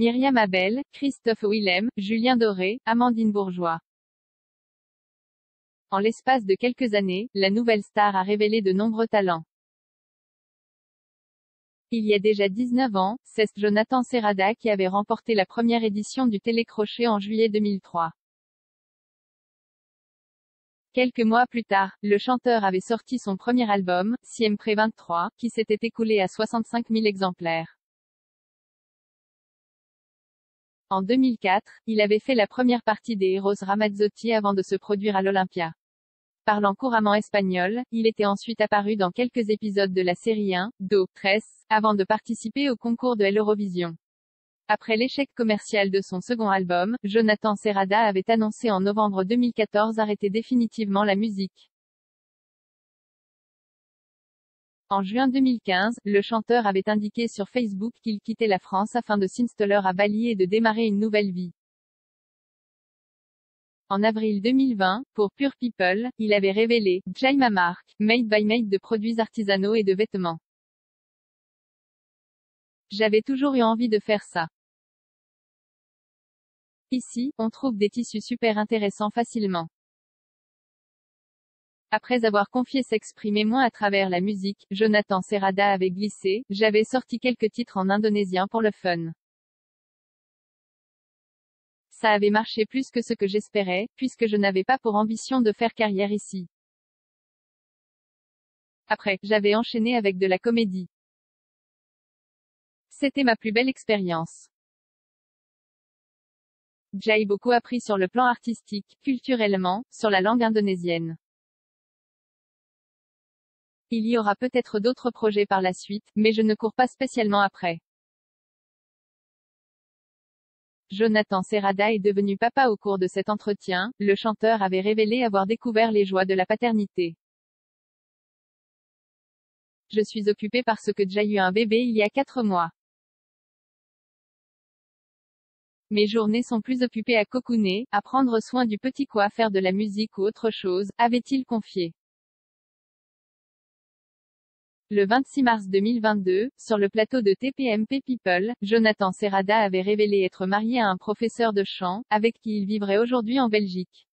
Myriam Abel, Christophe Willem, Julien Doré, Amandine Bourgeois. En l'espace de quelques années, la nouvelle star a révélé de nombreux talents. Il y a déjà 19 ans, c'est Jonathan Serrada qui avait remporté la première édition du Télécrochet en juillet 2003. Quelques mois plus tard, le chanteur avait sorti son premier album, Siempre 23, qui s'était écoulé à 65 000 exemplaires. En 2004, il avait fait la première partie des Heroes Ramazzotti avant de se produire à l'Olympia. Parlant couramment espagnol, il était ensuite apparu dans quelques épisodes de la série 1, Do, Tres, avant de participer au concours de l'Eurovision. Après l'échec commercial de son second album, Jonathan Serrada avait annoncé en novembre 2014 arrêter définitivement la musique. En juin 2015, le chanteur avait indiqué sur Facebook qu'il quittait la France afin de s'installer à Bali et de démarrer une nouvelle vie. En avril 2020, pour Pure People, il avait révélé Jaima Mark, made by made de produits artisanaux et de vêtements. J'avais toujours eu envie de faire ça. Ici, on trouve des tissus super intéressants facilement. Après avoir confié s'exprimer moins à travers la musique, Jonathan Serrada avait glissé, j'avais sorti quelques titres en indonésien pour le fun. Ça avait marché plus que ce que j'espérais, puisque je n'avais pas pour ambition de faire carrière ici. Après, j'avais enchaîné avec de la comédie. C'était ma plus belle expérience. J'ai beaucoup appris sur le plan artistique, culturellement, sur la langue indonésienne. Il y aura peut-être d'autres projets par la suite, mais je ne cours pas spécialement après. Jonathan Serrada est devenu papa au cours de cet entretien, le chanteur avait révélé avoir découvert les joies de la paternité. Je suis occupé parce que j'ai eu un bébé il y a quatre mois. Mes journées sont plus occupées à cocooner, à prendre soin du petit quoi, faire de la musique ou autre chose, avait-il confié. Le 26 mars 2022, sur le plateau de TPMP People, Jonathan Serrada avait révélé être marié à un professeur de chant, avec qui il vivrait aujourd'hui en Belgique.